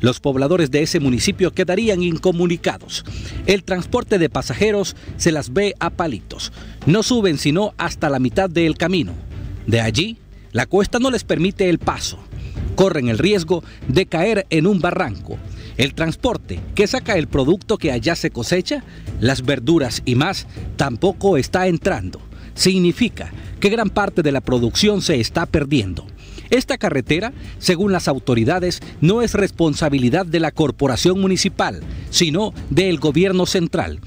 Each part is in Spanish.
los pobladores de ese municipio quedarían incomunicados. El transporte de pasajeros se las ve a palitos. No suben sino hasta la mitad del camino. De allí, la cuesta no les permite el paso. Corren el riesgo de caer en un barranco. El transporte que saca el producto que allá se cosecha, las verduras y más, tampoco está entrando. Significa que gran parte de la producción se está perdiendo. Esta carretera, según las autoridades, no es responsabilidad de la corporación municipal, sino del gobierno central.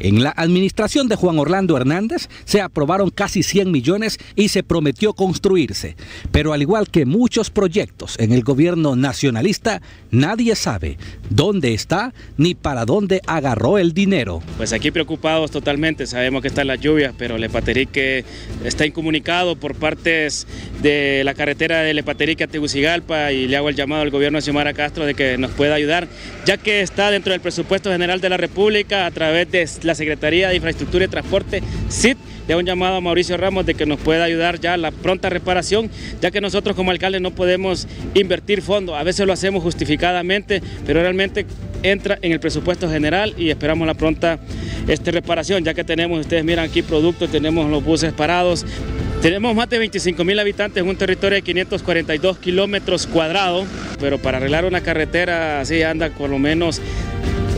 En la administración de Juan Orlando Hernández se aprobaron casi 100 millones y se prometió construirse. Pero al igual que muchos proyectos en el gobierno nacionalista, nadie sabe dónde está ni para dónde agarró el dinero. Pues aquí preocupados totalmente, sabemos que están las lluvias, pero Lepaterique está incomunicado por partes de la carretera de Lepaterique a Tegucigalpa y le hago el llamado al gobierno de Xiomara Castro de que nos pueda ayudar, ya que está dentro del presupuesto general de la República a través de la Secretaría de Infraestructura y Transporte, SIT, hago un llamado a Mauricio Ramos de que nos pueda ayudar ya a la pronta reparación, ya que nosotros como alcalde no podemos invertir fondos, a veces lo hacemos justificadamente, pero realmente entra en el presupuesto general y esperamos la pronta este, reparación, ya que tenemos, ustedes miran aquí productos, tenemos los buses parados, tenemos más de 25 mil habitantes en un territorio de 542 kilómetros cuadrados, pero para arreglar una carretera así anda por lo menos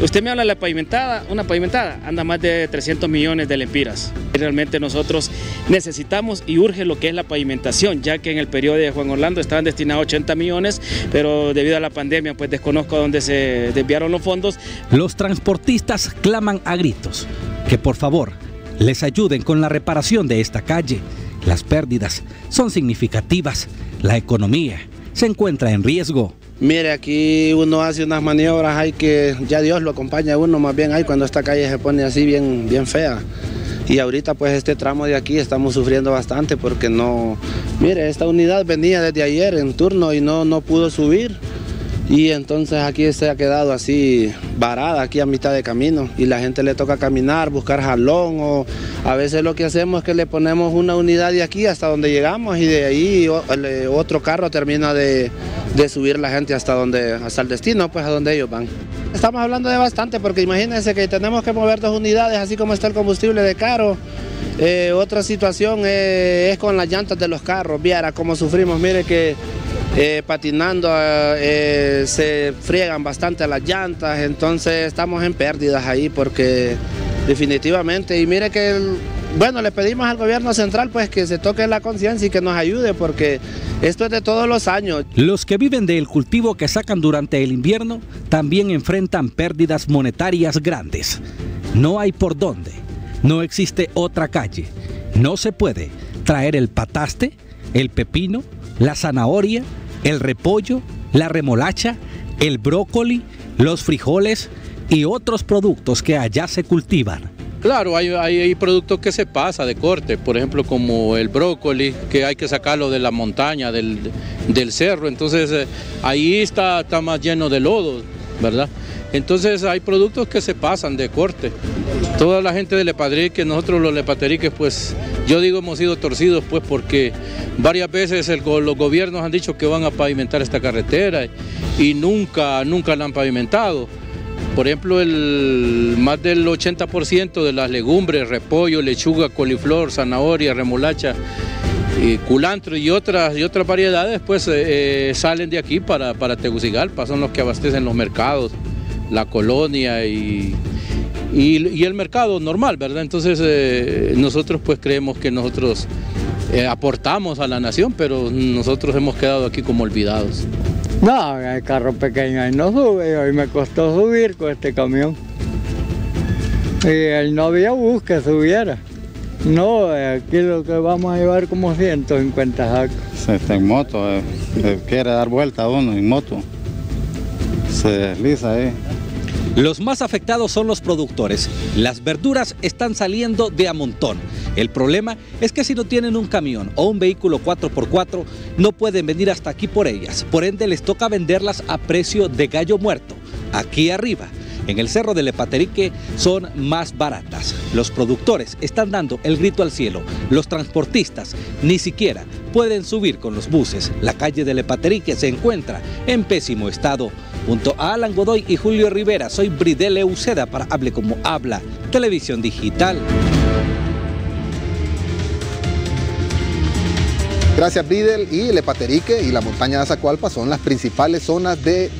Usted me habla de la pavimentada, una pavimentada, anda más de 300 millones de lempiras. Realmente nosotros necesitamos y urge lo que es la pavimentación, ya que en el periodo de Juan Orlando estaban destinados 80 millones, pero debido a la pandemia pues desconozco dónde se desviaron los fondos. Los transportistas claman a gritos que por favor les ayuden con la reparación de esta calle. Las pérdidas son significativas, la economía se encuentra en riesgo. Mire, aquí uno hace unas maniobras, hay que ya Dios lo acompaña a uno, más bien hay cuando esta calle se pone así bien, bien fea. Y ahorita pues este tramo de aquí estamos sufriendo bastante porque no, mire, esta unidad venía desde ayer en turno y no, no pudo subir. Y entonces aquí se ha quedado así varada, aquí a mitad de camino. Y la gente le toca caminar, buscar jalón o a veces lo que hacemos es que le ponemos una unidad de aquí hasta donde llegamos y de ahí otro carro termina de, de subir la gente hasta, donde, hasta el destino, pues a donde ellos van. Estamos hablando de bastante porque imagínense que tenemos que mover dos unidades, así como está el combustible de caro. Eh, otra situación eh, es con las llantas de los carros, viera cómo sufrimos, mire que eh, patinando se friegan bastante las llantas, entonces estamos en pérdidas ahí porque definitivamente, y mire que bueno, le pedimos al gobierno central pues que se toque la conciencia y que nos ayude porque esto es de todos los años. Los que viven del cultivo que sacan durante el invierno también enfrentan pérdidas monetarias grandes. No hay por dónde, no existe otra calle, no se puede traer el pataste, el pepino, la zanahoria, el repollo, la remolacha, el brócoli, los frijoles y otros productos que allá se cultivan Claro, hay, productos que se pasa de corte, por ejemplo como el brócoli, que hay que sacarlo de la montaña, del, cerro, entonces eh, ahí está, está más lleno de lodo, ¿verdad? Entonces hay productos que se pasan de corte. Toda la gente de Lepadrique, nosotros los lepateriques, pues yo digo hemos sido torcidos pues porque varias veces los gobiernos han dicho que van a pavimentar esta carretera y nunca, nunca la han pavimentado. Por ejemplo, el, más del 80% de las legumbres, repollo, lechuga, coliflor, zanahoria, remolacha, y culantro y otras, y otras variedades, pues eh, eh, salen de aquí para, para Tegucigalpa, son los que abastecen los mercados, la colonia y, y, el mercado normal, ¿verdad? Entonces eh, nosotros pues creemos que nosotros aportamos a la nación, pero nosotros hemos quedado aquí como olvidados. No, el carro pequeño ahí no sube, hoy me costó subir con este camión. Y él no había bus que subiera. No, aquí lo que vamos a llevar como 150 sacos. Se está en moto, eh, quiere dar vuelta a uno en moto. Se desliza ahí. Los más afectados son los productores. Las verduras están saliendo de a montón. El problema es que si no tienen un camión o un vehículo 4x4, no pueden venir hasta aquí por ellas. Por ende, les toca venderlas a precio de gallo muerto, aquí arriba. en el Cerro de Lepaterique son más baratas. Los productores están dando el grito al cielo. Los transportistas ni siquiera pueden subir con los buses. La calle de Lepaterique se encuentra en pésimo estado. Junto a Alan Godoy y Julio Rivera, soy Bridele Uceda para Hable como Habla, Televisión Digital. Gracias Bridel. Y Lepaterique y la montaña de Azacualpa son las principales zonas de